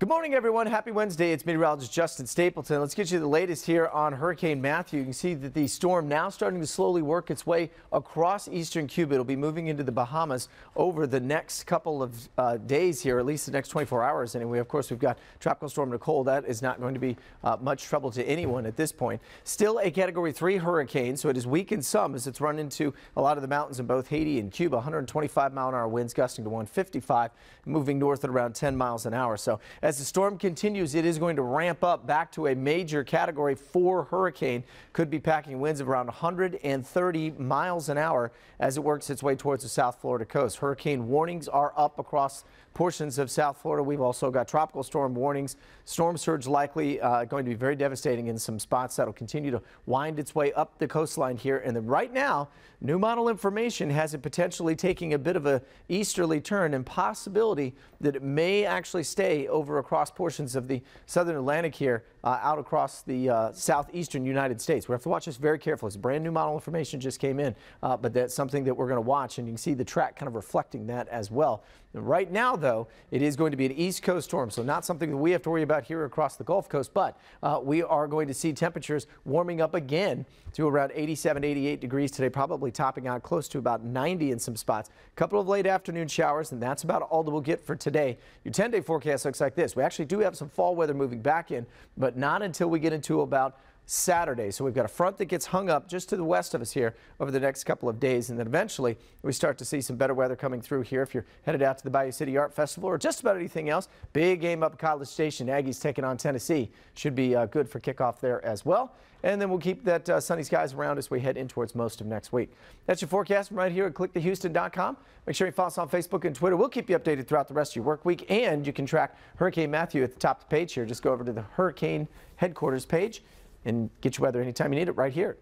Good morning, everyone. Happy Wednesday. It's meteorologist Justin Stapleton. Let's get you the latest here on Hurricane Matthew. You can see that the storm now starting to slowly work its way across eastern Cuba. It'll be moving into the Bahamas over the next couple of uh, days here, at least the next 24 hours anyway. Of course, we've got Tropical Storm Nicole. That is not going to be uh, much trouble to anyone at this point. Still a Category 3 hurricane, so it is weakened some as it's run into a lot of the mountains in both Haiti and Cuba. 125 mile an hour winds gusting to 155, moving north at around 10 miles an hour. So as the storm continues, it is going to ramp up back to a major category 4 hurricane. Could be packing winds of around 130 miles an hour as it works its way towards the South Florida coast. Hurricane warnings are up across portions of South Florida. We've also got tropical storm warnings. Storm surge likely uh, going to be very devastating in some spots that'll continue to wind its way up the coastline here. And then right now, new model information has it potentially taking a bit of a easterly turn and possibility that it may actually stay over across portions of the southern Atlantic here uh, out across the uh, southeastern United States. We have to watch this very carefully. It's brand new model information just came in, uh, but that's something that we're going to watch and you can see the track kind of reflecting that as well. Right now, though, it is going to be an East Coast storm, so not something that we have to worry about here across the Gulf Coast, but uh, we are going to see temperatures warming up again to around 87, 88 degrees today, probably topping out close to about 90 in some spots. A couple of late afternoon showers, and that's about all that we'll get for today. Your 10-day forecast looks like this. We actually do have some fall weather moving back in, but not until we get into about Saturday. So we've got a front that gets hung up just to the west of us here over the next couple of days. And then eventually we start to see some better weather coming through here. If you're headed out to the Bayou City Art Festival or just about anything else, big game up at College Station. Aggies taking on Tennessee. Should be uh, good for kickoff there as well. And then we'll keep that uh, sunny skies around as we head in towards most of next week. That's your forecast from right here at click2houston.com. Make sure you follow us on Facebook and Twitter. We'll keep you updated throughout the rest of your work week. And you can track Hurricane Matthew at the top of the page here. Just go over to the Hurricane Headquarters page and get you weather anytime you need it right here